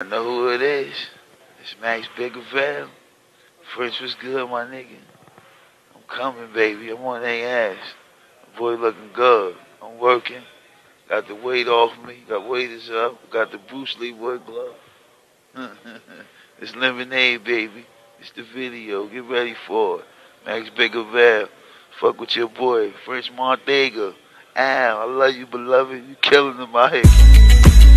I know who it is. It's Max Biggavel. French was good, my nigga. I'm coming, baby. I'm on their ass. Boy looking good. I'm working. Got the weight off me. Got waiters up. Got the Bruce Lee work glove. it's lemonade, baby. It's the video. Get ready for it. Max Biggavel. Fuck with your boy, French Montana. Al, I love you, beloved. You killing them out here.